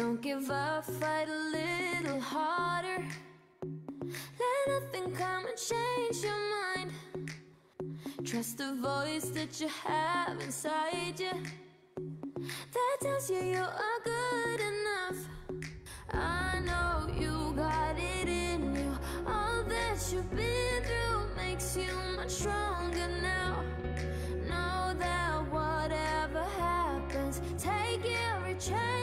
Don't give up, fight a little harder. Let nothing come and change your mind. Trust the voice that you have inside you that tells you you are good enough. I know you got it in you. All that you've been through makes you much stronger now. Know that whatever happens, take every chance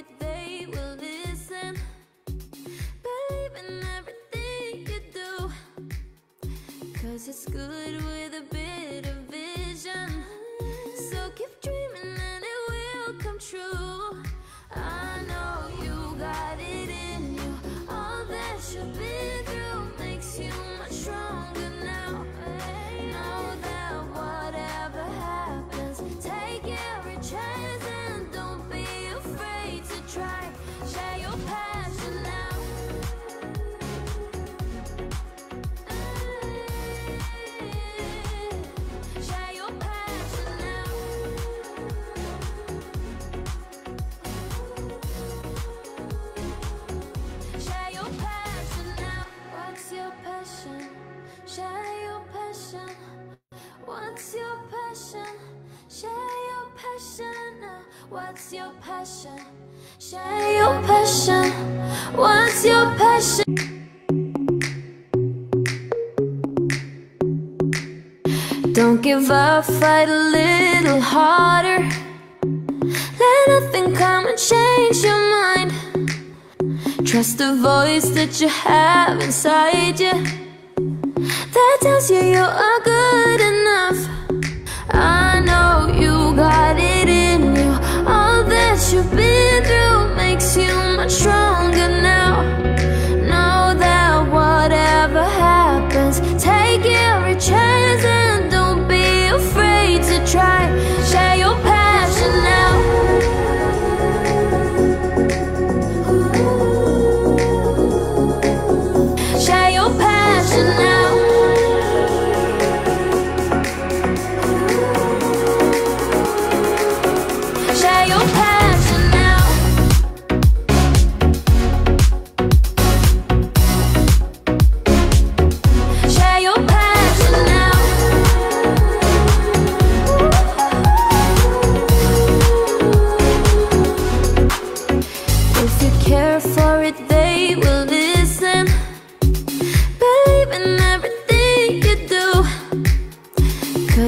it, they will listen. Believe in everything you do. Cause it's good with What's your passion? Share your passion. What's your passion? Don't give up, fight a little harder. Let nothing come and change your mind. Trust the voice that you have inside you that tells you you are good enough. I know you got it you've been through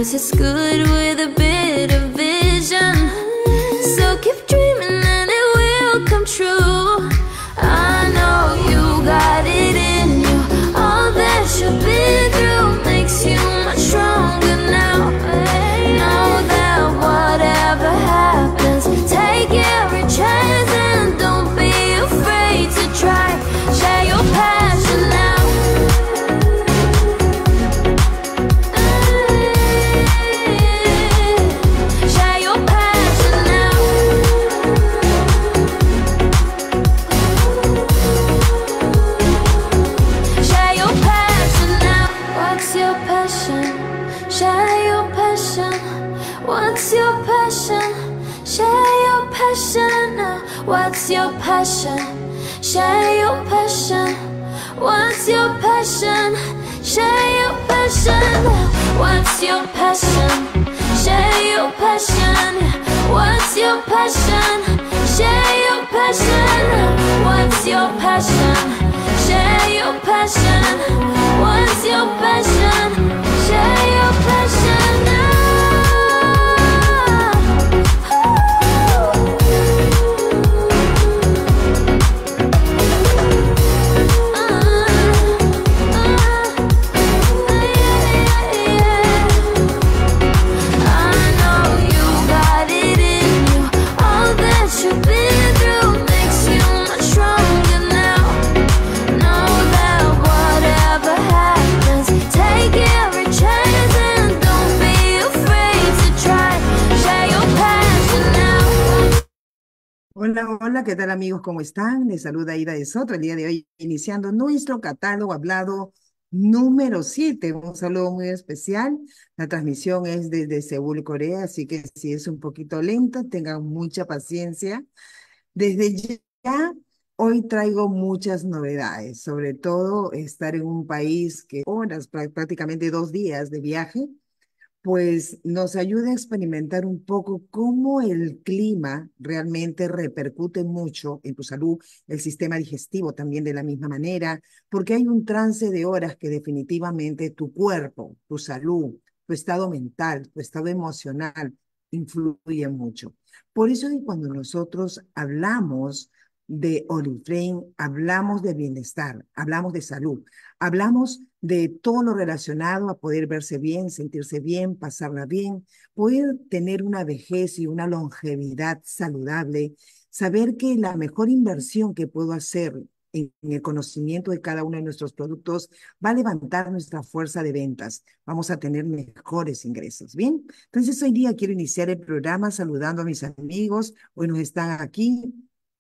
Cause it's good with a bit passion? Share your passion. What's your passion? Share your passion. What's your passion? Share your passion. What's your passion? Share your passion. Hola, hola, ¿qué tal amigos? ¿Cómo están? Les saluda Ida de Soto el día de hoy, iniciando nuestro catálogo hablado número 7. Un saludo muy especial. La transmisión es desde Seúl, Corea, así que si es un poquito lenta, tengan mucha paciencia. Desde ya, hoy traigo muchas novedades, sobre todo estar en un país que horas, prácticamente dos días de viaje pues nos ayuda a experimentar un poco cómo el clima realmente repercute mucho en tu salud, el sistema digestivo también de la misma manera, porque hay un trance de horas que definitivamente tu cuerpo, tu salud, tu estado mental, tu estado emocional influye mucho. Por eso que cuando nosotros hablamos de Oriflame, hablamos de bienestar, hablamos de salud, hablamos de todo lo relacionado a poder verse bien, sentirse bien, pasarla bien, poder tener una vejez y una longevidad saludable, saber que la mejor inversión que puedo hacer en, el conocimiento de cada uno de nuestros productos va a levantar nuestra fuerza de ventas. Vamos a tener mejores ingresos. Bien, entonces hoy día quiero iniciar el programa saludando a mis amigos. Hoy nos están aquí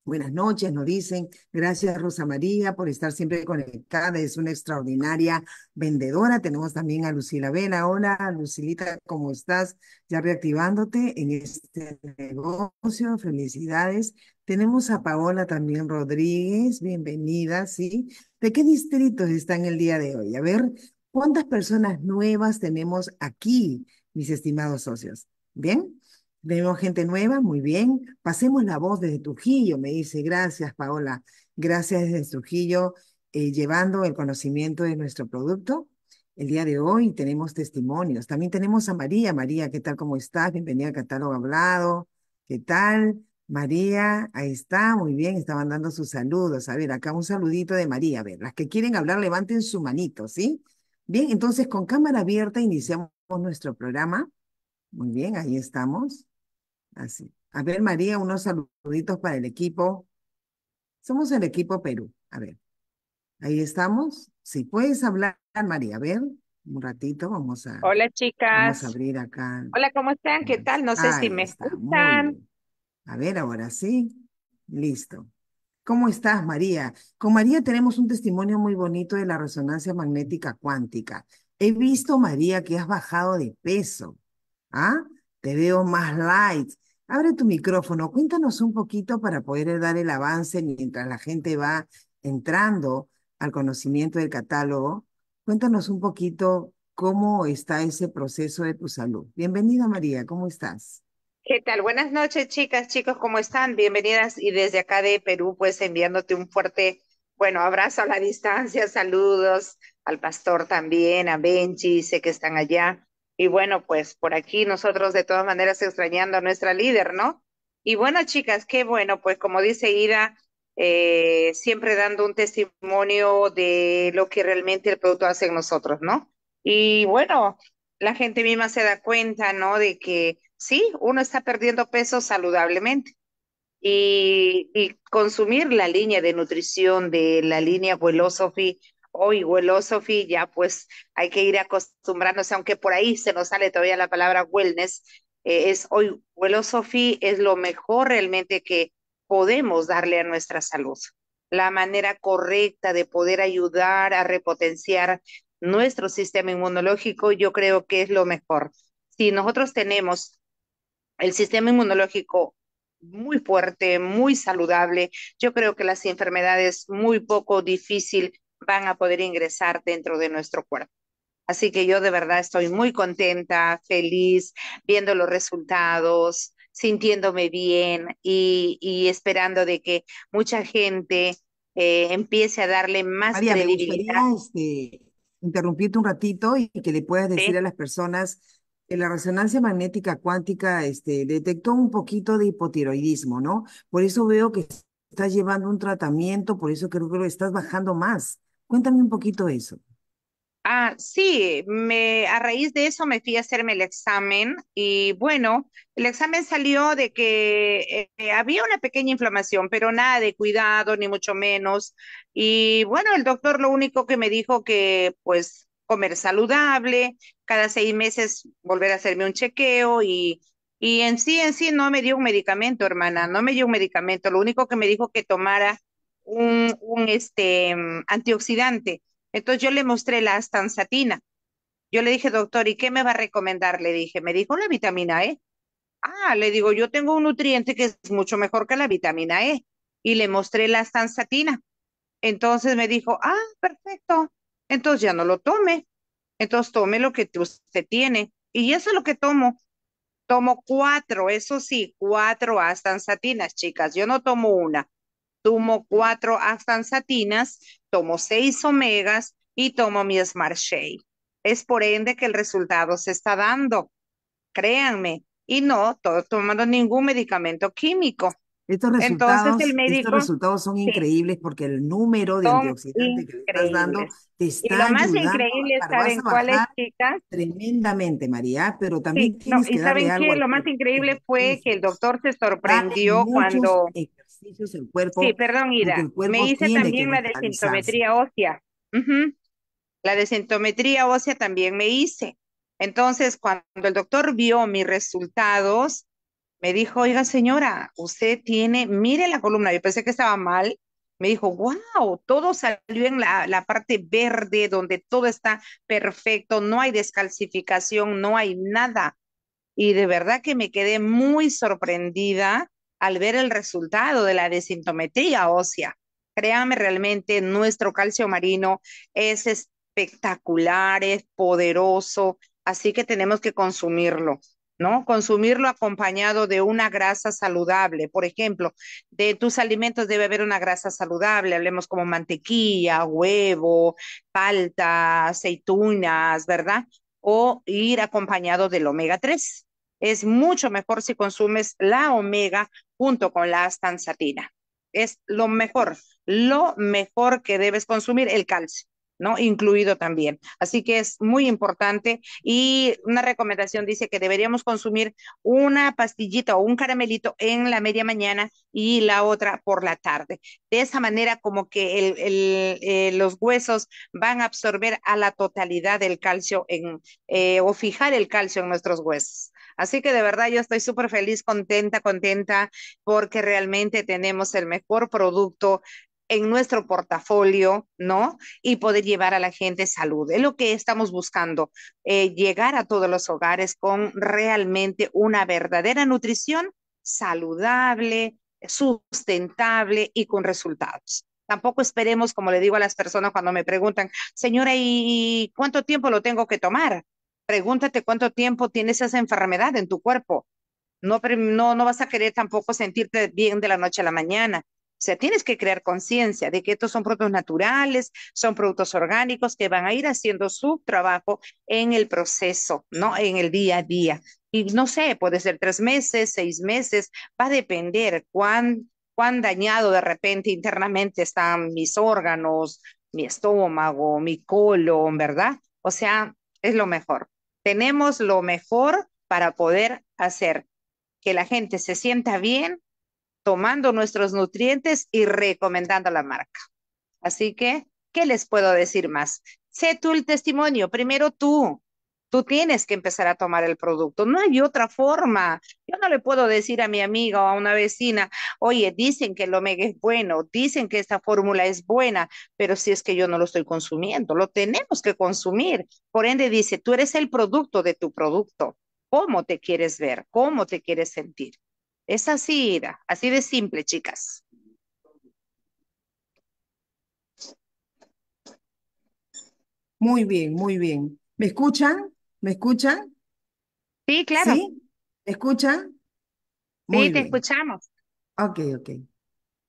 Buenas noches, nos dicen. Gracias, Rosa María, por estar siempre conectada. Es una extraordinaria vendedora. Tenemos también a Lucila Vela. Hola, Lucilita, ¿cómo estás? Ya reactivándote en este negocio. Felicidades. Tenemos a Paola también Rodríguez. Bienvenida, ¿sí? ¿De qué distritos están el día de hoy? A ver, ¿cuántas personas nuevas tenemos aquí, mis estimados socios? ¿Bien? Vemos gente nueva, muy bien. Pasemos la voz desde Trujillo, me dice. Gracias, Paola. Gracias desde Trujillo, eh, llevando el conocimiento de nuestro producto. El día de hoy tenemos testimonios. También tenemos a María. María, ¿qué tal? ¿Cómo estás? Bienvenida al catálogo hablado. ¿Qué tal? María, ahí está, muy bien, estaban dando sus saludos. A ver, acá un saludito de María. A ver, las que quieren hablar, levanten su manito, ¿sí? Bien, entonces con cámara abierta iniciamos nuestro programa. Muy bien, ahí estamos. Así. A ver, María, unos saluditos para el equipo. Somos el equipo Perú. A ver. Ahí estamos. Si puedes hablar, María, a ver, un ratito, vamos a, Hola vamos a chicas. abrir acá. Hola, ¿cómo están? ¿Qué tal? No sé si me está, escuchan. A ver, ahora sí. Listo. ¿Cómo estás, María? Con María tenemos un testimonio muy bonito de la resonancia magnética cuántica. He visto, María, que has bajado de peso. ¿Ah? Te veo más light. Abre tu micrófono, cuéntanos un poquito para poder dar el avance mientras la gente va entrando al conocimiento del catálogo. Cuéntanos un poquito cómo está ese proceso de tu salud. Bienvenida, María, ¿cómo estás? ¿Qué tal? Buenas noches, chicas, chicos, ¿cómo están? Bienvenidas y desde acá de Perú, pues enviándote un fuerte, bueno, abrazo a la distancia, saludos al pastor también, a Benji, sé que están allá. Y bueno, pues por aquí nosotros de todas maneras extrañando a nuestra líder, ¿no? Y bueno, chicas, qué bueno, pues como dice Ida, eh, siempre dando un testimonio de lo que realmente el producto hace en nosotros, ¿no? Y bueno, la gente misma se da cuenta, ¿no? De que sí, uno está perdiendo peso saludablemente. Y, y consumir la línea de nutrición de la línea Wellosophy hoy Wellosophy, ya pues hay que ir acostumbrándose, aunque por ahí se nos sale todavía la palabra wellness, eh, es hoy Wellosophy es lo mejor realmente que podemos darle a nuestra salud. La manera correcta de poder ayudar a repotenciar nuestro sistema inmunológico, yo creo que es lo mejor. Si nosotros tenemos el sistema inmunológico muy fuerte, muy saludable, yo creo que las enfermedades muy poco difícil van a poder ingresar dentro de nuestro cuerpo. Así que yo de verdad estoy muy contenta, feliz, viendo los resultados, sintiéndome bien y, y esperando de que mucha gente eh, empiece a darle más María, me gustaría credibilidad. este, interrumpirte un ratito y que le puedas decir ¿sí? a las personas que la resonancia magnética cuántica este, detectó un poquito de hipotiroidismo, ¿no? Por eso veo que estás llevando un tratamiento, por eso creo que lo estás bajando más. Cuéntame un poquito eso. Ah, sí, me, a raíz de eso me fui a hacerme el examen y bueno, el examen salió de que eh, había una pequeña inflamación, pero nada de cuidado, ni mucho menos. Y bueno, el doctor lo único que me dijo que pues comer saludable, cada seis meses volver a hacerme un chequeo y, Y en sí, en sí, no me dio un medicamento, hermana, no me dio un medicamento. Lo único que me dijo que tomara un, este, antioxidante. Entonces yo le mostré la astanzatina. Yo le dije, doctor, ¿y qué me va a recomendar? Le dije, me dijo la vitamina E. Ah, le digo, yo tengo un nutriente que es mucho mejor que la vitamina E. Y le mostré la astanzatina. Entonces me dijo, ah, perfecto. Entonces ya no lo tome. Entonces tome lo que usted tiene. Y eso es lo que tomo. Tomo cuatro, eso sí, cuatro astansatinas, chicas. Yo no tomo una. Tomo cuatro astansatinas, tomo seis omegas y tomo mi Smart Shake. Es por ende que el resultado se está dando. Créanme. Y no, todo tomando ningún medicamento químico. Estos resultados, estos resultados son increíbles porque el número de antioxidantes que le estás dando te está y lo más increíble, ¿saben cuál es, chicas? Tremendamente, María, pero también tienes y ¿saben qué? Lo más increíble fue que el doctor se sorprendió cuando... Ejercicios el cuerpo, sí, perdón, Ida. Me hice también la desintometría ósea. La desintometría ósea también me hice. Entonces, cuando el doctor vio mis resultados, me dijo, oiga señora, usted tiene, mire la columna, yo pensé que estaba mal, me dijo, wow, todo salió en la, la, parte verde, donde todo está perfecto, no hay descalcificación, no hay nada. Y de verdad que me quedé muy sorprendida al ver el resultado de la desintometría ósea. Créame, realmente nuestro calcio marino es espectacular, es poderoso, así que tenemos que consumirlo. ¿no? Consumirlo acompañado de una grasa saludable. Por ejemplo, de tus alimentos debe haber una grasa saludable, hablemos como mantequilla, huevo, palta, aceitunas, ¿verdad? O ir acompañado del omega 3. Es mucho mejor si consumes la omega junto con la astanzatina. Es lo mejor, lo mejor que debes consumir, el calcio. ¿no? Incluido también. Así que es muy importante y una recomendación dice que deberíamos consumir una pastillita o un caramelito en la media mañana y la otra por la tarde. De esa manera como que eh, los huesos van a absorber a la totalidad del calcio en, eh, o fijar el calcio en nuestros huesos. Así que de verdad yo estoy súper feliz, contenta, contenta, porque realmente tenemos el mejor producto en nuestro portafolio, ¿no? Y poder llevar a la gente salud. Es lo que estamos buscando, eh, llegar a todos los hogares con realmente una verdadera nutrición saludable, sustentable y con resultados. Tampoco esperemos, como le digo a las personas cuando me preguntan, señora, ¿y cuánto tiempo lo tengo que tomar? Pregúntate cuánto tiempo tienes esa enfermedad en tu cuerpo. No, no, no vas a querer tampoco sentirte bien de la noche a la mañana. O sea, tienes que crear conciencia de que estos son productos naturales, son productos orgánicos que van a ir haciendo su trabajo en el proceso, ¿no? En el día a día. Y no sé, puede ser tres meses, seis meses, va a depender cuán, cuán dañado de repente internamente están mis órganos, mi estómago, mi colon, ¿verdad? O sea, es lo mejor. Tenemos lo mejor para poder hacer que la gente se sienta bien tomando nuestros nutrientes y recomendando la marca. Así que, ¿qué les puedo decir más? Sé tú el testimonio, primero tú. Tú tienes que empezar a tomar el producto. No hay otra forma. Yo no le puedo decir a mi amiga o a una vecina, oye, dicen que el omega es bueno, dicen que esta fórmula es buena, pero si es que yo no lo estoy consumiendo, lo tenemos que consumir. Por ende, dice, tú eres el producto de tu producto. ¿Cómo te quieres ver? ¿Cómo te quieres sentir? Es así, así de simple, chicas. Muy bien, muy bien. ¿Me escuchan? ¿Me escuchan? Sí, claro. ¿Sí? ¿Me escuchan? Muy sí, te escuchamos. Ok, ok.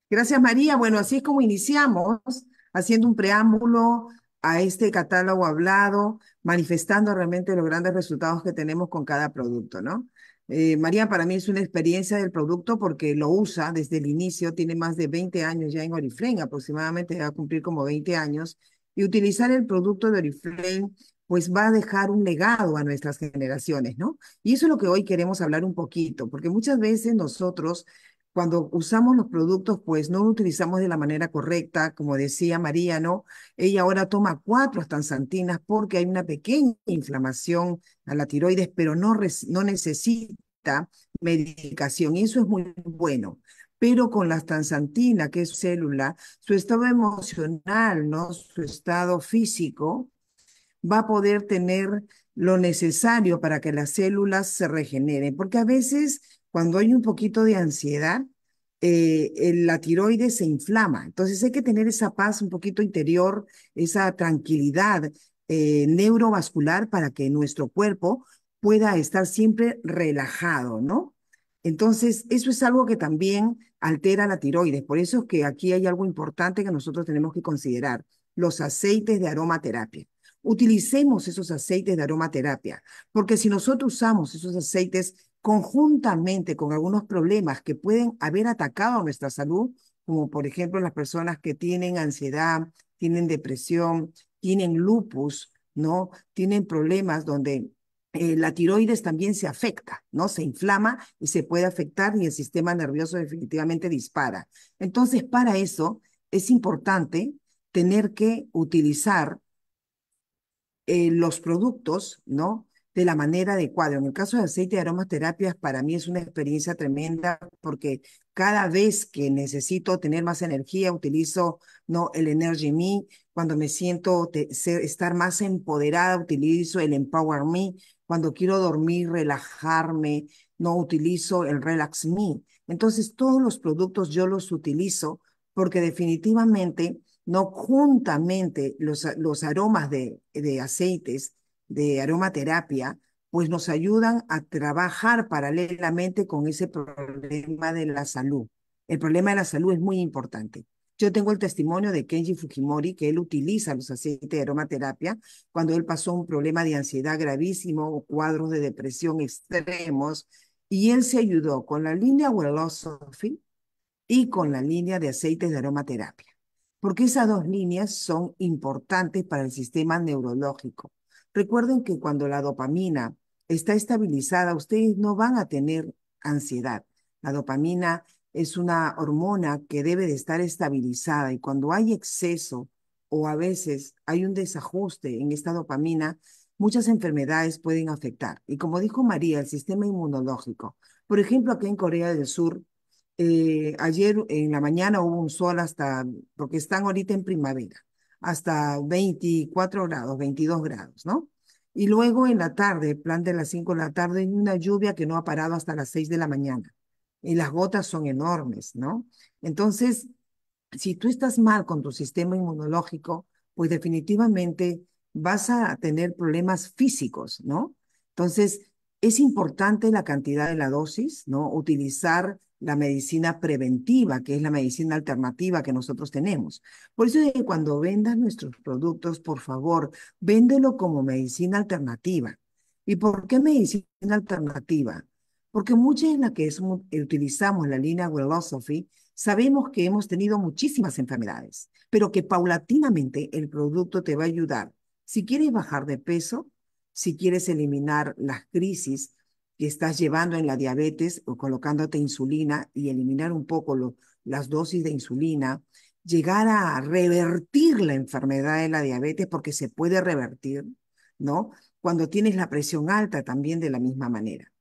Gracias, María. Bueno, así es como iniciamos, haciendo un preámbulo a este catálogo hablado, manifestando realmente los grandes resultados que tenemos con cada producto, ¿no? Eh, María para mí es una experiencia del producto porque lo usa desde el inicio, tiene más de 20 años ya en Oriflame, aproximadamente va a cumplir como 20 años, y utilizar el producto de Oriflame pues va a dejar un legado a nuestras generaciones, ¿no? Y eso es lo que hoy queremos hablar un poquito, porque muchas veces nosotros cuando usamos los productos, pues no los utilizamos de la manera correcta, como decía María, ¿no? Ella ahora toma cuatro astanzantinas porque hay una pequeña inflamación a la tiroides, pero no, no necesita medicación y eso es muy bueno. Pero con la astaxantina, que es célula, su estado emocional, ¿no? Su estado físico va a poder tener lo necesario para que las células se regeneren. Porque a veces, cuando hay un poquito de ansiedad, eh, la tiroides se inflama. Entonces hay que tener esa paz un poquito interior, esa tranquilidad eh, neurovascular para que nuestro cuerpo pueda estar siempre relajado, ¿no? Entonces, eso es algo que también altera la tiroides. Por eso es que aquí hay algo importante que nosotros tenemos que considerar, los aceites de aromaterapia. Utilicemos esos aceites de aromaterapia, porque si nosotros usamos esos aceites conjuntamente con algunos problemas que pueden haber atacado nuestra salud, como por ejemplo las personas que tienen ansiedad, tienen depresión, tienen lupus, ¿no? Tienen problemas donde eh, la tiroides también se afecta, ¿no? Se inflama y se puede afectar y el sistema nervioso definitivamente dispara. Entonces, para eso es importante tener que utilizar eh, los productos, ¿no? de la manera adecuada. En el caso de aceite de aromaterapias, para mí es una experiencia tremenda porque cada vez que necesito tener más energía, utilizo ¿no? el Energy Me. Cuando me siento estar más empoderada, utilizo el Empower Me. Cuando quiero dormir, relajarme, no utilizo el Relax Me. Entonces, todos los productos yo los utilizo porque definitivamente, no juntamente los, los aromas de, de aceites de aromaterapia, pues nos ayudan a trabajar paralelamente con ese problema de la salud. El problema de la salud es muy importante. Yo tengo el testimonio de Kenji Fujimori, que él utiliza los aceites de aromaterapia cuando él pasó un problema de ansiedad gravísimo o cuadros de depresión extremos, y él se ayudó con la línea Wellosophy y con la línea de aceites de aromaterapia, porque esas dos líneas son importantes para el sistema neurológico. Recuerden que cuando la dopamina está estabilizada, ustedes no van a tener ansiedad. La dopamina es una hormona que debe de estar estabilizada y cuando hay exceso o a veces hay un desajuste en esta dopamina, muchas enfermedades pueden afectar. Y como dijo María, el sistema inmunológico. Por ejemplo, aquí en Corea del Sur, eh, ayer en la mañana hubo un sol hasta, porque están ahorita en primavera hasta 24 grados, 22 grados, ¿no? Y luego en la tarde, plan de las 5 de la tarde, una lluvia que no ha parado hasta las 6 de la mañana. Y las gotas son enormes, ¿no? Entonces, si tú estás mal con tu sistema inmunológico, pues definitivamente vas a tener problemas físicos, ¿no? Entonces, es importante la cantidad de la dosis, ¿no? Utilizar la medicina preventiva, que es la medicina alternativa que nosotros tenemos. Por eso cuando vendas nuestros productos, por favor, véndelo como medicina alternativa. ¿Y por qué medicina alternativa? Porque muchas en las que utilizamos la línea Wellosophy, sabemos que hemos tenido muchísimas enfermedades, pero que paulatinamente el producto te va a ayudar. Si quieres bajar de peso, si quieres eliminar las crisis que estás llevando en la diabetes o colocándote insulina y eliminar un poco las dosis de insulina, llegar a revertir la enfermedad de la diabetes porque se puede revertir, ¿no? Cuando tienes la presión alta también de la misma manera.